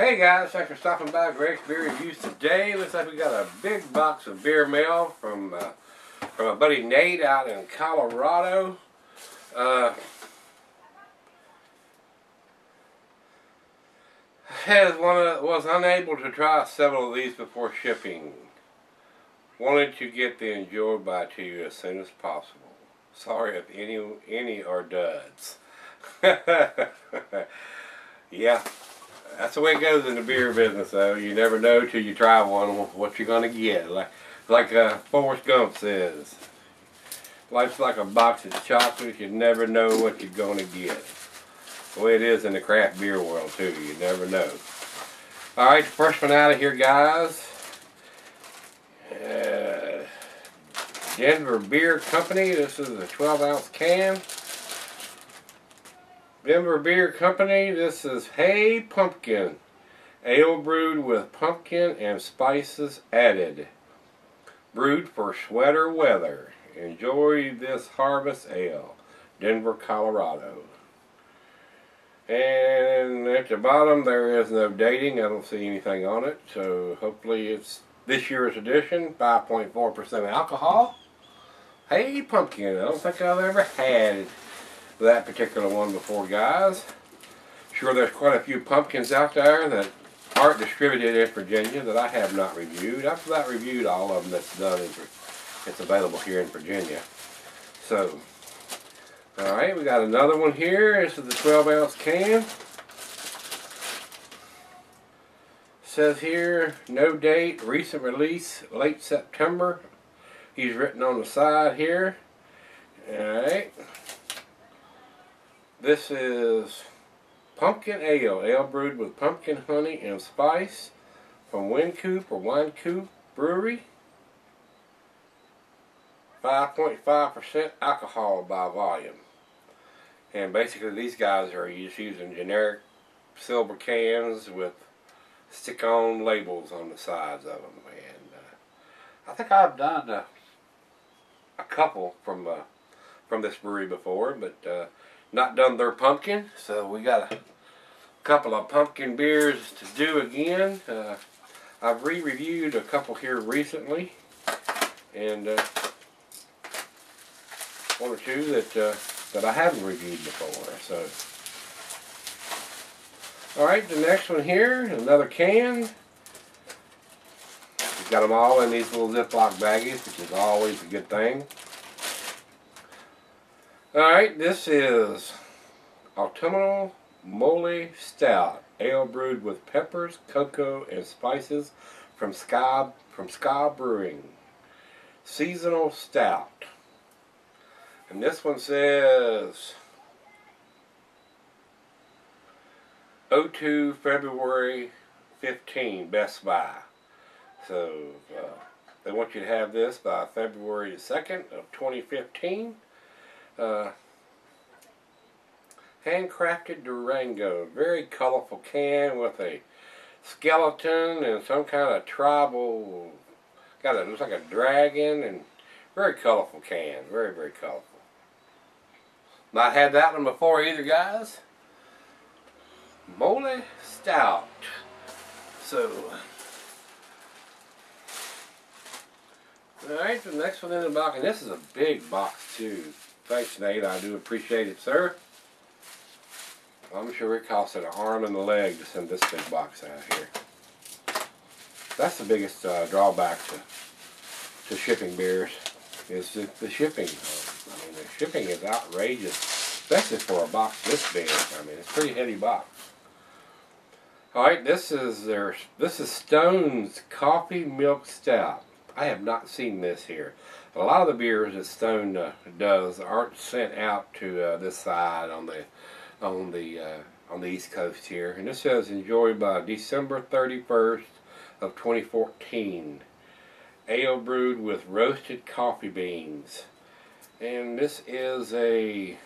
Hey guys, thanks for stopping by Greg's Beer Reviews today. Looks like we got a big box of beer mail from uh, from a buddy Nate out in Colorado. Uh, has one of, was unable to try several of these before shipping. Wanted to get the enjoy by to you as soon as possible. Sorry if any any are duds. yeah. That's the way it goes in the beer business, though. You never know till you try one what you're gonna get. Like, like uh, Forrest Gump says, life's like a box of chocolates. You never know what you're gonna get. The way it is in the craft beer world too. You never know. All right, first one out of here, guys. Uh, Denver Beer Company. This is a 12 ounce can. Denver Beer Company, this is Hey Pumpkin. Ale brewed with pumpkin and spices added. Brewed for sweater weather. Enjoy this harvest ale. Denver, Colorado. And at the bottom there is no dating. I don't see anything on it. So hopefully it's this year's edition. 5.4% alcohol. Hey Pumpkin. I don't think I've ever had that particular one before, guys. Sure, there's quite a few pumpkins out there that aren't distributed in Virginia that I have not reviewed. I've not reviewed all of them that's done. In, it's available here in Virginia. So, all right, we got another one here. This is the 12 ounce can. Says here, no date, recent release, late September. He's written on the side here. Alright. This is pumpkin ale, ale brewed with pumpkin honey and spice from Wynkoop or Wine Coop Brewery. 5.5% alcohol by volume. And basically these guys are just using generic silver cans with stick-on labels on the sides of them. And uh, I think I've done uh, a couple from uh, from this brewery before, but uh, not done their pumpkin, so we got a couple of pumpkin beers to do again. Uh, I've re-reviewed a couple here recently, and uh, one or two that uh, that I haven't reviewed before. So, all right, the next one here, another can. We've got them all in these little Ziploc baggies, which is always a good thing. Alright, this is Autumnal Mole Stout, ale brewed with peppers, cocoa, and spices from Ska, from Ska Brewing. Seasonal Stout. And this one says 02 February 15, Best By. So, uh, they want you to have this by February 2nd of 2015. Uh, handcrafted Durango. Very colorful can with a skeleton and some kind of tribal, got it looks like a dragon and very colorful can. Very, very colorful. Not had that one before either, guys. Mole Stout. So, alright, the next one in the box, and this is a big box too. Thanks, Nate. I do appreciate it, sir. I'm sure it costs an arm and a leg to send this big box out here. That's the biggest uh, drawback to to shipping beers is the, the shipping. I mean, the shipping is outrageous, especially for a box this big. I mean, it's a pretty heavy box. All right, this is their this is Stone's Coffee Milk Stout. I have not seen this here. A lot of the beers that Stone uh, does aren't sent out to uh, this side on the on the uh, on the East Coast here, and this says enjoyed by December 31st of 2014. Ale brewed with roasted coffee beans, and this is a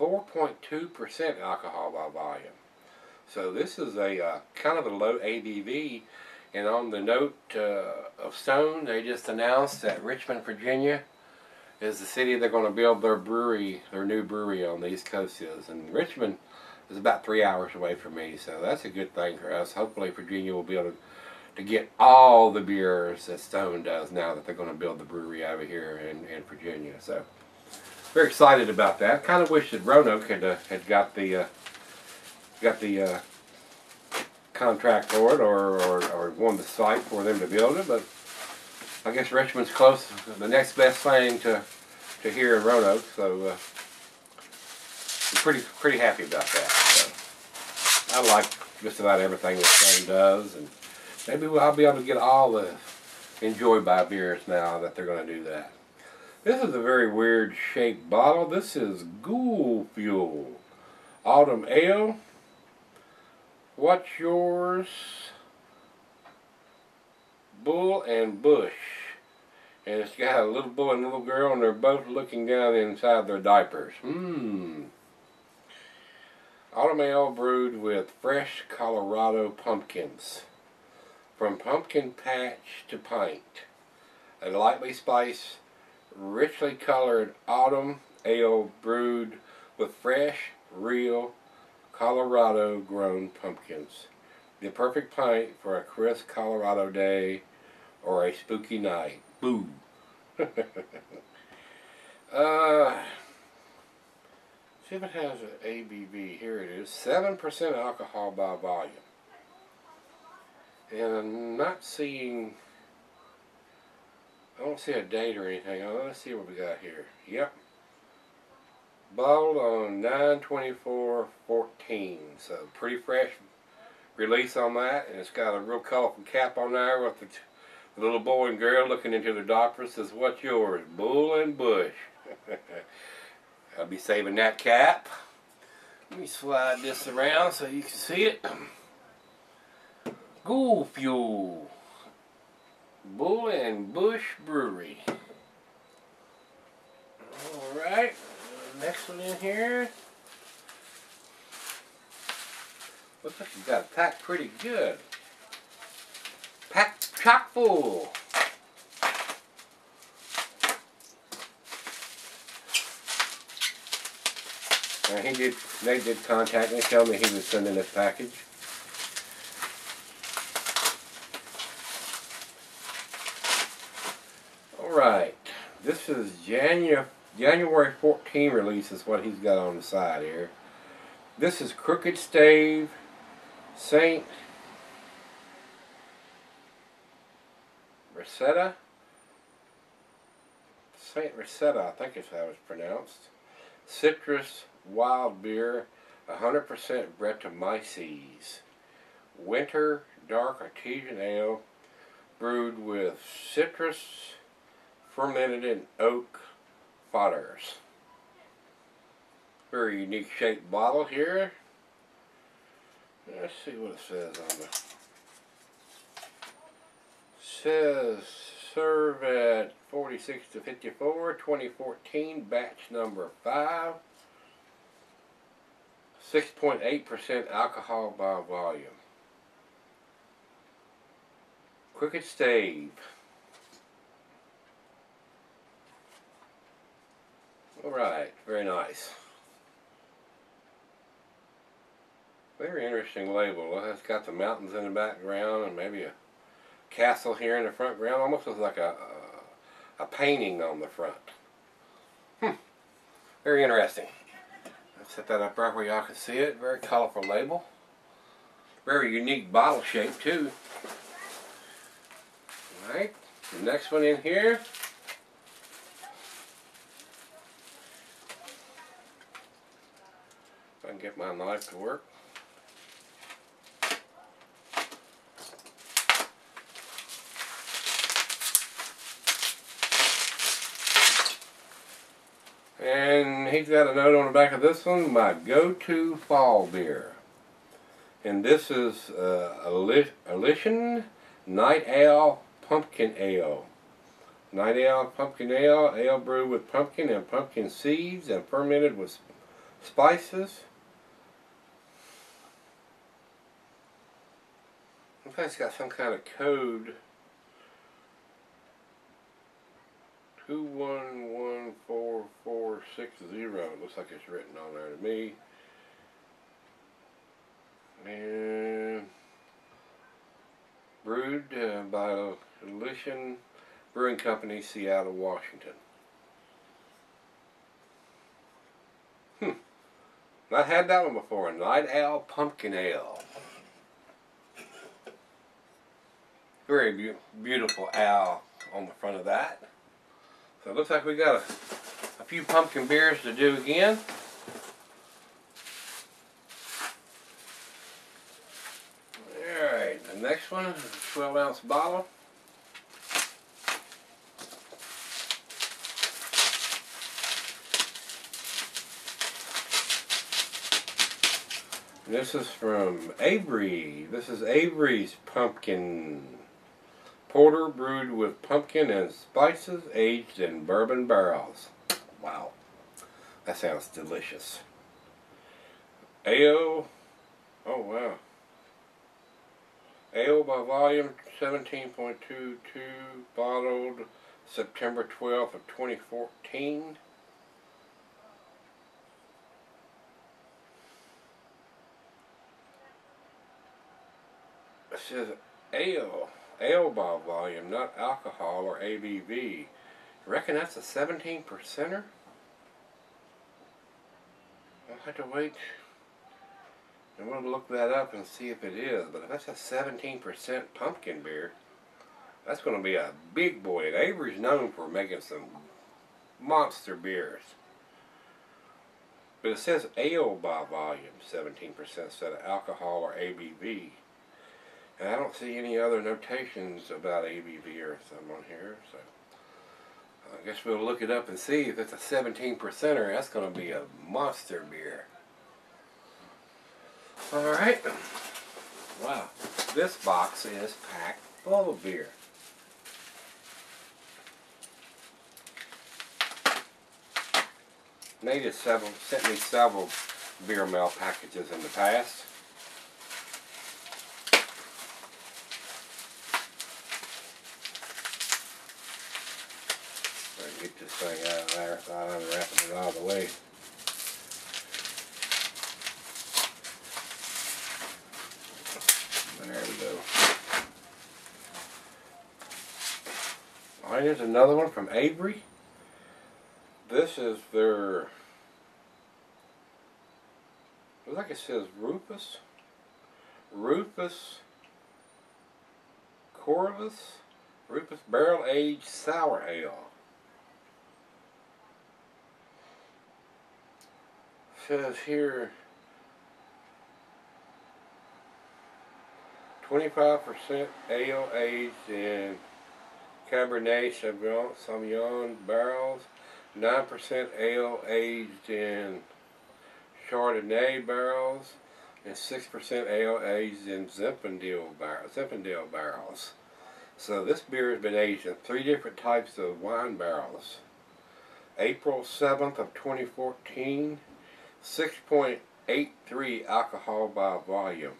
4.2% alcohol by volume. So this is a uh, kind of a low ABV. And on the note uh, of Stone, they just announced that Richmond, Virginia is the city they're going to build their brewery, their new brewery on the East Coast is. And Richmond is about three hours away from me, so that's a good thing for us. Hopefully Virginia will be able to, to get all the beers that Stone does now that they're going to build the brewery over here in, in Virginia. So very excited about that. Kind of wish that Roanoke had, uh, had got the uh, got the uh, contract for it or, or, or won the site for them to build it, but I guess Richmond's close, the next best thing to, to here in Roanoke, so uh, I'm pretty pretty happy about that. So, I like just about everything this thing does, and maybe I'll be able to get all the Enjoy by beers now that they're going to do that. This is a very weird shaped bottle. This is Ghoul Fuel Autumn Ale. What's yours? Bull and Bush. And it's got a little boy and a little girl, and they're both looking down inside their diapers. Mmm. Autumn ale brewed with fresh Colorado pumpkins. From pumpkin patch to pint. A lightly spiced, richly colored autumn ale brewed with fresh, real, Colorado grown pumpkins. The perfect pint for a crisp Colorado day or a spooky night. Boo. uh, see if it has an ABV. Here it is. 7% alcohol by volume. And I'm not seeing, I don't see a date or anything. Let's see what we got here. Yep. Bottled on 924 14 So pretty fresh release on that. And it's got a real colorful cap on there with the the little boy and girl looking into the doctor says, what's yours? Bull and Bush. I'll be saving that cap. Let me slide this around so you can see it. Ghoul Fuel. Bull and Bush Brewery. Alright, next one in here. Looks like you got it packed pretty good. Packed chock full. Uh, he did, they did contact me, tell me he was sending this package. Alright, this is January, January 14 release is what he's got on the side here. This is Crooked Stave, Saint Rosetta. St. Rosetta, I think is how it's pronounced. Citrus wild beer, 100% Brettanomyces. Winter dark artesian ale brewed with citrus fermented in oak foeders. Very unique shaped bottle here. Let's see what it says on the says serve at 46 to 54, 2014, batch number 5. 6.8% alcohol by volume. Crooked Stave. Alright, very nice. Very interesting label. It's got the mountains in the background and maybe a castle here in the front ground. Almost looks like a, a, a painting on the front. Hmm. Very interesting. I'll set that up right where y'all can see it. Very colorful label. Very unique bottle shape too. Alright, the next one in here. I can get my knife to work. And he's got a note on the back of this one, my go-to fall beer. And this is uh, Elysian Night Owl Pumpkin Ale. Night Owl Pumpkin Ale, ale brewed with pumpkin and pumpkin seeds and fermented with spices. It's got some kind of code Two one one four four six zero. Looks like it's written on there to me. And brewed uh, by Elysian Brewing Company, Seattle, Washington. Hmm. Not had that one before. Night Owl Pumpkin Ale. Very be beautiful owl on the front of that. So it looks like we got a, a few pumpkin beers to do again. Alright, the next one is a 12 ounce bottle. This is from Avery. This is Avery's pumpkin porter brewed with pumpkin and spices aged in bourbon barrels. Wow, that sounds delicious. Ale, oh wow. Ale by volume 17.22, bottled September 12th of 2014. It says ale, ale by volume, not alcohol or ABV. Reckon that's a 17 percenter? I'll have to wait. I'm going to look that up and see if it is. But if that's a 17% pumpkin beer, that's going to be a big boy. And Avery's known for making some monster beers. But it says ale by volume, 17% instead of alcohol or ABV. And I don't see any other notations about ABV or something on here, so I guess we'll look it up and see if it's a 17 percenter. That's going to be a monster beer. All right. Wow, this box is packed full of beer. Nate several, sent me several beer mail packages in the past. get this thing out of there without unwrapping it all the way. There we go. Alright, here's another one from Avery. This is their, looks like it says Rufus. Rufus Corvus. Rufus Barrel Aged Sour Ale. Says here 25% ale aged in Cabernet Sauvignon barrels, 9% ale aged in Chardonnay barrels, and 6% ale aged in Zinfandel, bar Zinfandel barrels. So this beer has been aged in three different types of wine barrels. April 7th of 2014, 6.83 alcohol by volume.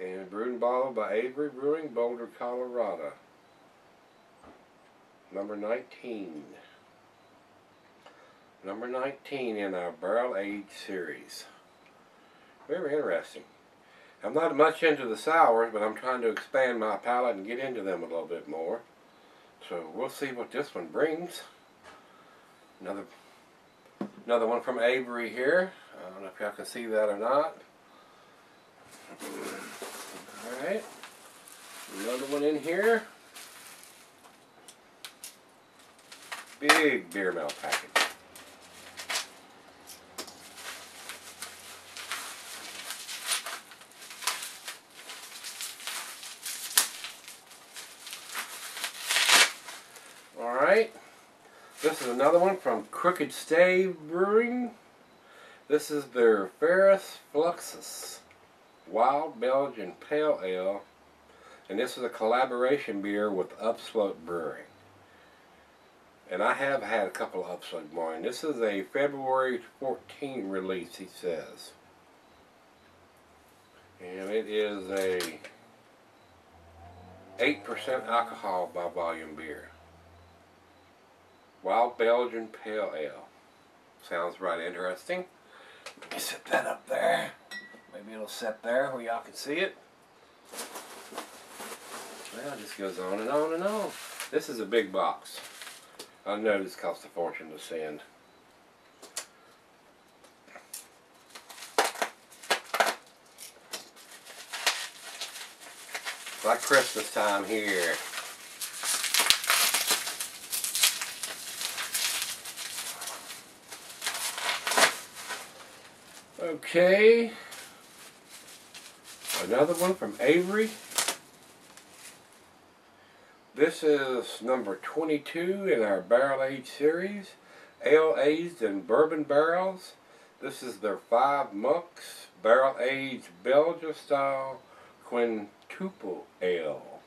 And brewed and bottled by Avery Brewing, Boulder, Colorado. Number 19. Number 19 in our barrel age series. Very interesting. I'm not much into the sours, but I'm trying to expand my palate and get into them a little bit more. So we'll see what this one brings. Another another one from Avery here. I don't know if y'all can see that or not. Alright. Another one in here. Big beer mail package. Alright. This is another one from Crooked Stave Brewing. This is their Ferus Fluxus Wild Belgian Pale Ale. And this is a collaboration beer with Upslope Brewing. And I have had a couple of Upslope Brewing. This is a February 14 release, he says. And it is a 8% alcohol by volume beer. Wild Belgian Pale Ale. Sounds right interesting. Let me set that up there. Maybe it'll set there where y'all can see it. Well, it just goes on and on and on. This is a big box. I know this costs a fortune to send. Like Christmas time here. Okay. Another one from Avery. This is number 22 in our barrel age series. Ale aged in bourbon barrels. This is their five monks barrel aged Belgian style quintuple ale.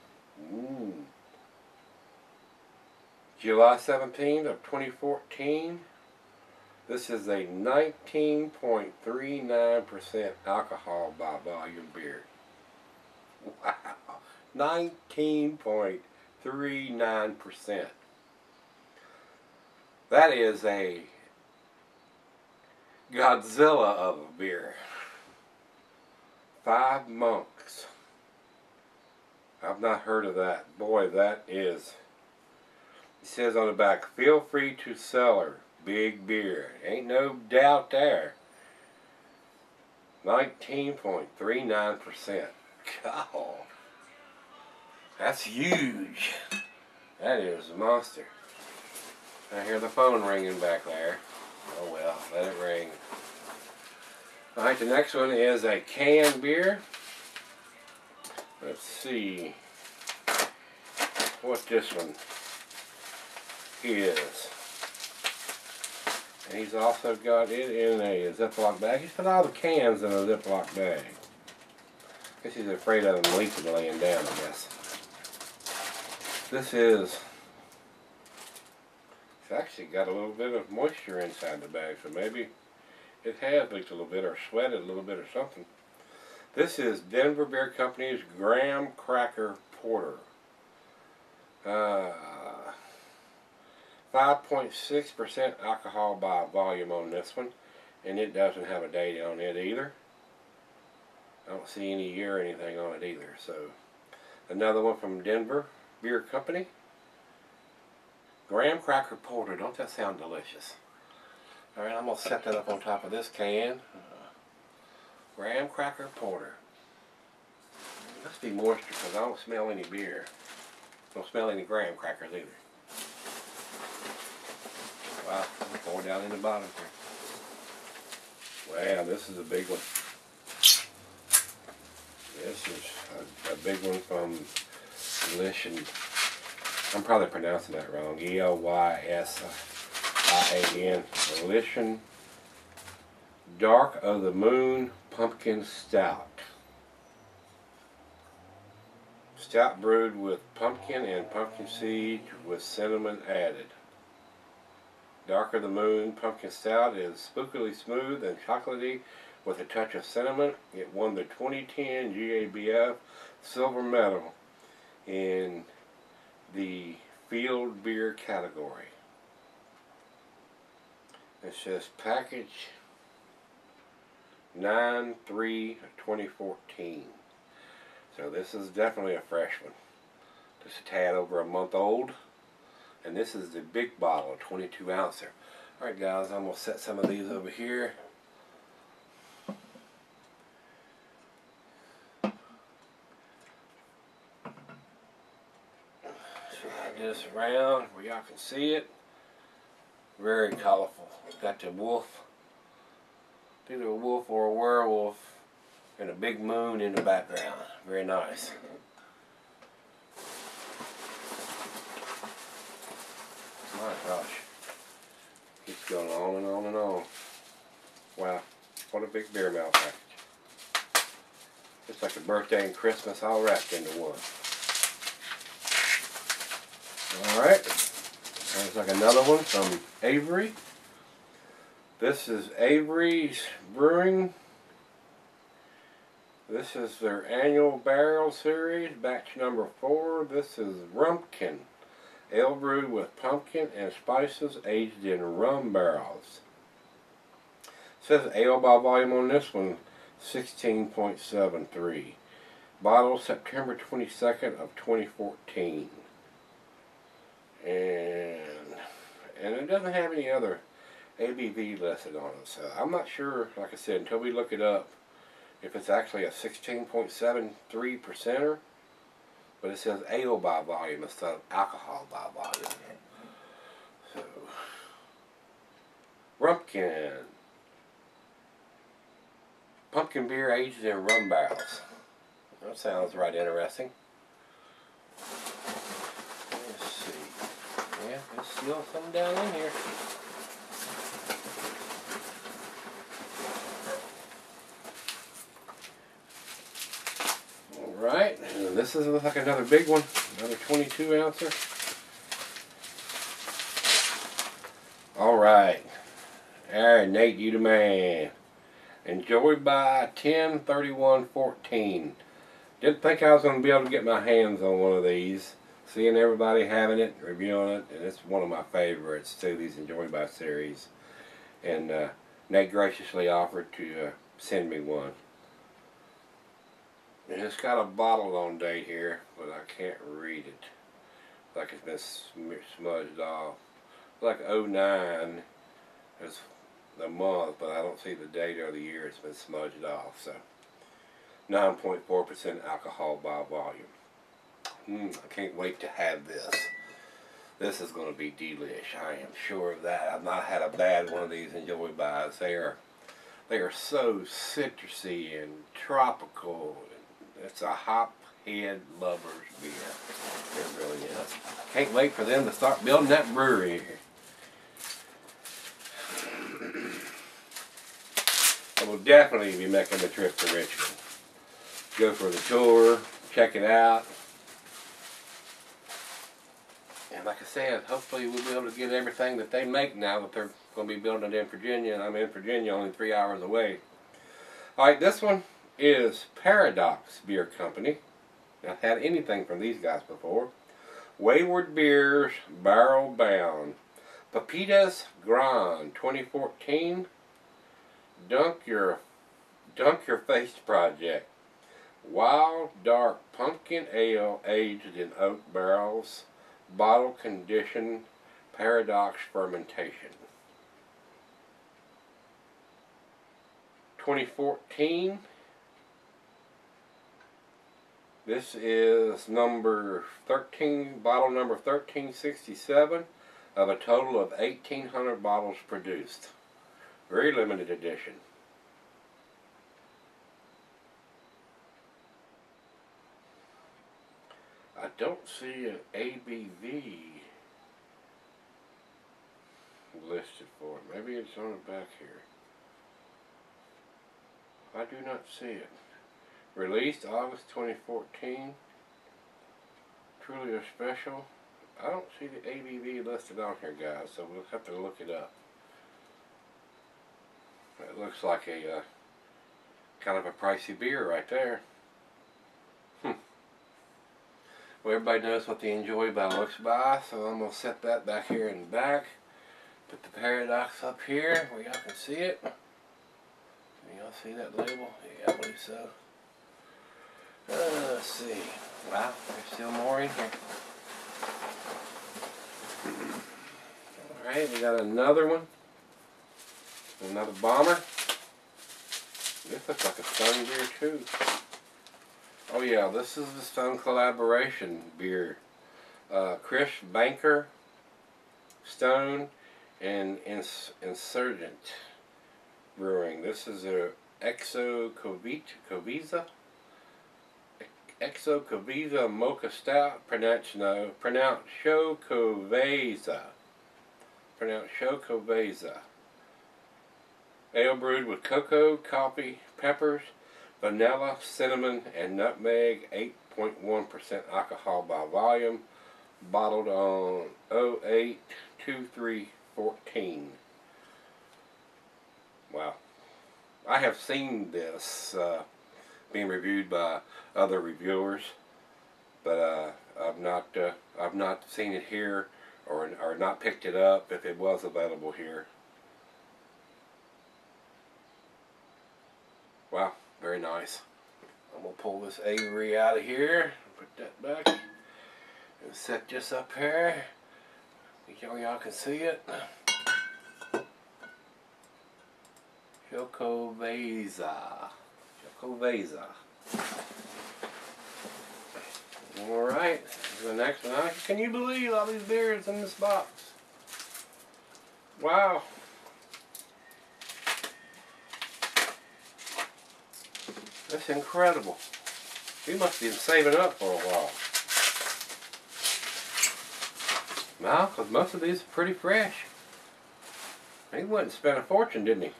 Ooh. July 17th of 2014. This is a 19.39% alcohol by volume beer. Wow. 19.39%. That is a Godzilla of a beer. Five Monks. I've not heard of that. Boy, that is. It says on the back, feel free to cellar big beer. Ain't no doubt there. 19.39%. God. That's huge. That is a monster. I hear the phone ringing back there. Oh well, let it ring. Alright, the next one is a canned beer. Let's see what this one is. And he's also got it in a Ziploc bag. He's put all the cans in a Ziploc bag. I guess he's afraid of them leaking laying down, I guess. This is, it's actually got a little bit of moisture inside the bag, so maybe it has leaked a little bit or sweated a little bit or something. This is Denver Beer Company's Graham Cracker Porter. Uh, 5.6% alcohol by volume on this one, and it doesn't have a date on it either. I don't see any year or anything on it either. So, another one from Denver Beer Company. Graham Cracker Porter. Don't that sound delicious? All right, I'm gonna set that up on top of this can. Uh, Graham Cracker Porter. Must be moisture because I don't smell any beer. Don't smell any graham crackers either. Wow, down in the bottom here. Wow, this is a big one. This is a, a big one from Lishin. I'm probably pronouncing that wrong. E-L-Y-S-I-A-N. Lishin Dark of the Moon Pumpkin Stout. Stout brewed with pumpkin and pumpkin seed with cinnamon added. Dark of the Moon Pumpkin Stout is spookily smooth and chocolatey with a touch of cinnamon. It won the 2010 GABF Silver Medal in the Field Beer category. It says package 9-3-2014. So this is definitely a fresh one. Just a tad over a month old. And this is the big bottle, 22 ouncer. Alright guys, I'm going to set some of these over here. This around where y'all can see it. Very colorful. Got the wolf. Either a wolf or a werewolf. And a big moon in the background. Very nice. My gosh. Keeps going on and on and on. Wow. What a big beer mouth package. It's like a birthday and Christmas all wrapped into one. Alright. There's like another one from Avery. This is Avery's Brewing. This is their annual barrel series, batch number four. This is Rumpkin, ale brewed with pumpkin and spices, aged in rum barrels. It says ale by volume on this one, 16.73. Bottle September 22nd of 2014. And and it doesn't have any other ABV listed on it. So I'm not sure, like I said, until we look it up, if it's actually a 16.73 percenter. But it says ale by volume instead of alcohol by volume. So, Rumpkin. Pumpkin beer aged in rum barrels. That sounds right interesting. Let's see. Yeah, there's still some down in here. Alright, this is like another big one. Another 22 ouncer. Alright. Alright, Nate, you the man. Enjoyed by 10 31 14. Didn't think I was going to be able to get my hands on one of these. Seeing everybody having it, reviewing it, and it's one of my favorites too, these Enjoyed by series. And uh, Nate graciously offered to uh, send me one. And it's got a bottle on date here, but I can't read it. Like it's been sm smudged off. Like 09 is the month, but I don't see the date or the year it's been smudged off. So 9.4% alcohol by volume. Mm, I can't wait to have this. This is going to be delish. I am sure of that. I've not had a bad one of these Enjoy Bys. They are, they are so citrusy and tropical. It's a hop head lover's beer. It really is. Can't wait for them to start building that brewery here. I will definitely be making the trip to Richmond. Go for the tour, check it out. And like I said, hopefully we'll be able to get everything that they make now that they're going to be building it in Virginia. And I'm in Virginia, only three hours away. Alright, this one is Paradox Beer Company. I've had anything from these guys before. Wayward Beers, Barrel Bound. Pepitas Grand 2014. Dunk Your Dunk Your Face Project. Wild Dark Pumpkin Ale aged in oak barrels. Bottle conditioned Paradox Fermentation. 2014. This is number 13, bottle number 1367 of a total of 1,800 bottles produced. Very limited edition. I don't see an ABV listed for it. Maybe it's on the back here. I do not see it. Released August 2014. Truly a special. I don't see the ABV listed on here, guys, so we'll have to look it up. It looks like a uh, kind of a pricey beer right there. Hmm. Well, everybody knows what the Enjoy by looks by, so I'm going to set that back here in the back. Put the Paradox up here where y'all can see it. Y'all see that label? Yeah, I believe so. Uh, let's see. Wow, there's still more in here. Alright, we got another one. Another bomber. This looks like a Stone beer too. Oh yeah, this is the Stone Collaboration beer. Uh, Chris Banker, Stone, and Ins Insurgent Brewing. This is a Exo Covisa. Exo Covisa Mocha Stout. Pronounced no, pronounced Shocoveza. Pronounced Shocoveza. Ale brewed with cocoa, coffee, peppers, vanilla, cinnamon, and nutmeg. 8.1% alcohol by volume. Bottled on 082314. Wow. I have seen this uh, being reviewed by other reviewers, but uh, I've not uh, I've not seen it here or or not picked it up if it was available here. Wow, very nice. I'm gonna pull this Avery out of here, put that back, and set this up here. Y'all y'all can see it. Xocoveza. Xocoveza. Alright, the next one. Can you believe all these beers in this box? Wow. That's incredible. He must have been saving up for a while. Now, because most of these are pretty fresh. He went and spent a fortune, didn't he?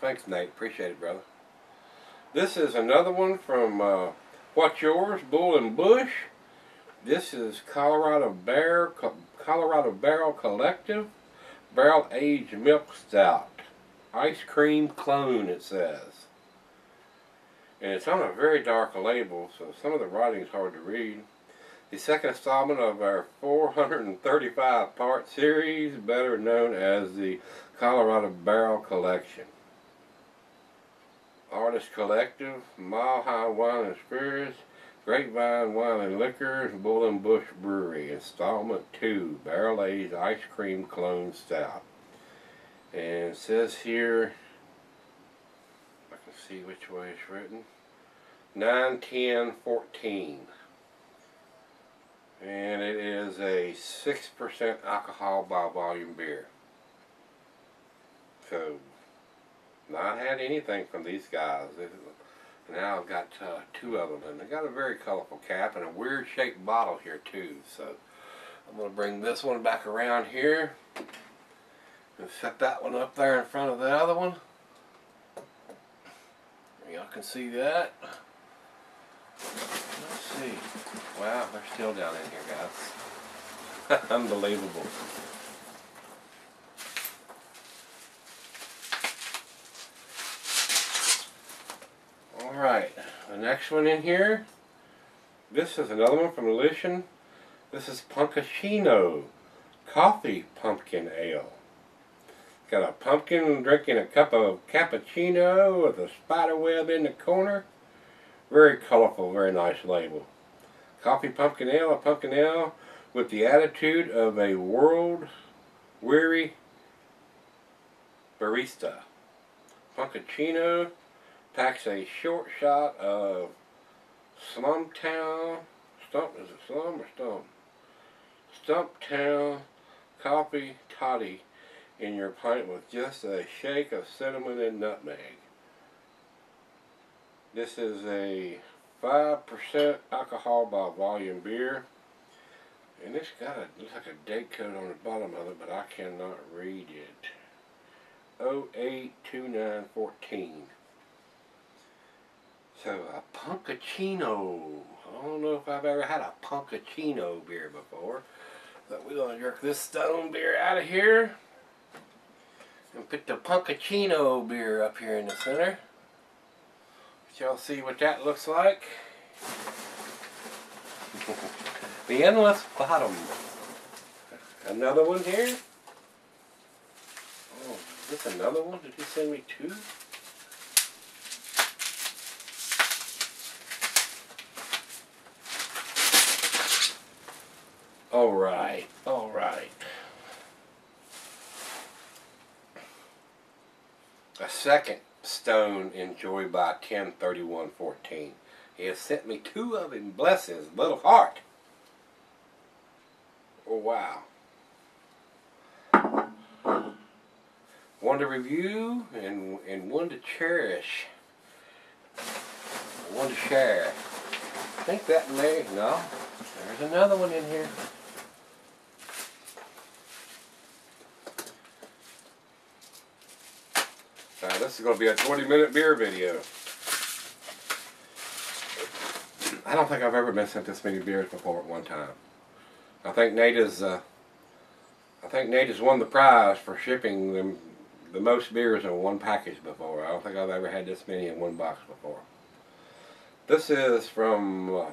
Thanks, Nate. Appreciate it, brother. This is another one from uh, What's Yours, Bull and Bush. This is Colorado Bear, Colorado Barrel Collective Barrel Aged Milk Stout. Ice Cream Clone, it says. And it's on a very dark label, so some of the writing is hard to read. The second installment of our 435 part series, better known as the Colorado Barrel Collection. Artist Collective, Mile High Wine and Spirits, Grapevine Wine and Liquors, Bull and Bush Brewery, Installment 2, Barrel Aged Ice Cream Clone Stout. And it says here, I can see which way it's written, 9, 10, 14. And it is a 6% alcohol by volume beer. So not had anything from these guys. Now I've got uh, two of them, and they got a very colorful cap and a weird shaped bottle here too. So I'm going to bring this one back around here and set that one up there in front of the other one. Y'all can see that. Let's see. Wow, they're still down in here, guys. Unbelievable. Alright, the next one in here, this is another one from Elysian. This is Punkuccino Coffee Pumpkin Ale. Got a pumpkin drinking a cup of cappuccino with a spider web in the corner. Very colorful, very nice label. Coffee Pumpkin Ale, a pumpkin ale with the attitude of a world weary barista. Punkuccino packs a short shot of Slumtown, Stump, is it Slum or Stump? Stumptown coffee toddy in your pint with just a shake of cinnamon and nutmeg. This is a 5% alcohol by volume beer. And it's got a, looks like a date code on the bottom of it, but I cannot read it. 082914. So a Punkuccino. I don't know if I've ever had a Punkuccino beer before. But we're going to jerk this stone beer out of here. And put the Punkuccino beer up here in the center. Y'all see what that looks like. the endless bottom. Another one here. Oh, is this another one? Did he send me two? All right, all right. A second stone enjoyed by 103114. He has sent me two of him. Bless his little heart. Oh, wow. One to review and, and one to cherish. One to share. I think that may, no, there's another one in here. This is going to be a 20 minute beer video. I don't think I've ever been sent this many beers before at one time. I think Nate is, uh, I think Nate has won the prize for shipping them the most beers in one package before. I don't think I've ever had this many in one box before. This is from uh,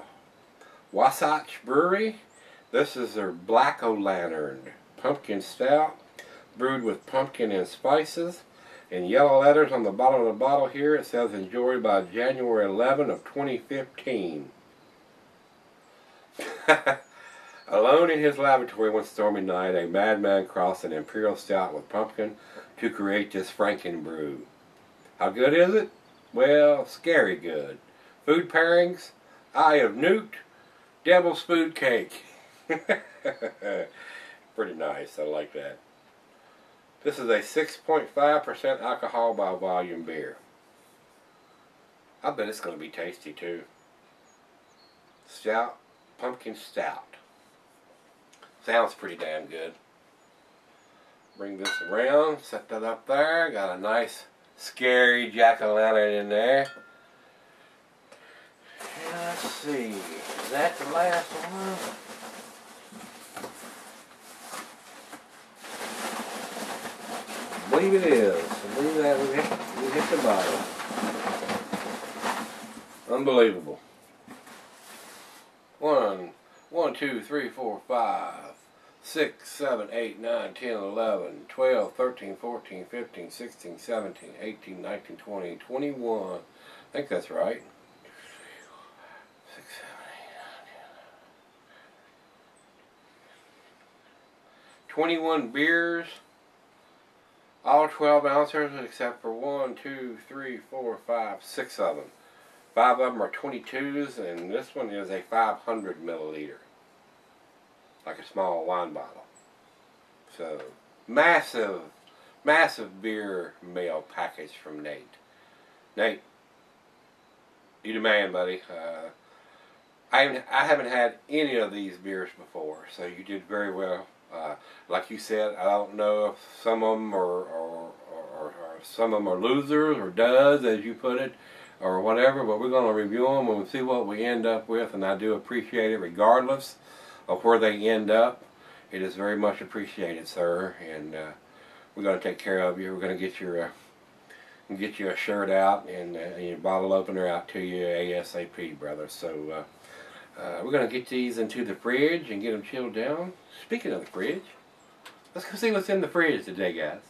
Wasatch Brewery. This is their Black O' Lantern Pumpkin Stout, brewed with pumpkin and spices. In yellow letters on the bottom of the bottle here, it says enjoyed by January 11 of 2015. Alone in his laboratory one stormy night, a madman crossed an imperial stout with pumpkin to create this frankenbrew. How good is it? Well, scary good. Food pairings, Eye of Newt, Devil's Food Cake. Pretty nice, I like that. This is a 6.5% alcohol by volume beer. I bet it's going to be tasty too. Stout, pumpkin stout. Sounds pretty damn good. Bring this around, set that up there. Got a nice scary jack-o'-lantern in there. let's see, is that the last one? Believe it is. I believe that we hit, we hit the bottom. Unbelievable. One, one, two, three, four, five, six, seven, eight, nine, ten, eleven, twelve, thirteen, fourteen, fifteen, sixteen, seventeen, eighteen, nineteen, twenty, twenty-one. I think that's right. Six, seven, eight, nine, ten. Twenty-one beers. All 12 ounces except for one, two, three, four, five, six of them. Five of them are 22s, and this one is a 500 milliliter, like a small wine bottle. So, massive, massive beer mail package from Nate. Nate, you the man, buddy. Uh, I haven't, I haven't had any of these beers before, so you did very well. Uh, like you said, I don't know if some of them are, are, are, are some of them are losers or duds, as you put it or whatever, but we're going to review them and see what we end up with, and I do appreciate it regardless of where they end up. It is very much appreciated, sir, and uh, we're going to take care of you. We're going to get your uh, get you a shirt out and, uh, and your bottle opener out to you ASAP, brother. So uh, uh, we're going to get these into the fridge and get them chilled down. Speaking of the fridge, let's go see what's in the fridge today, guys.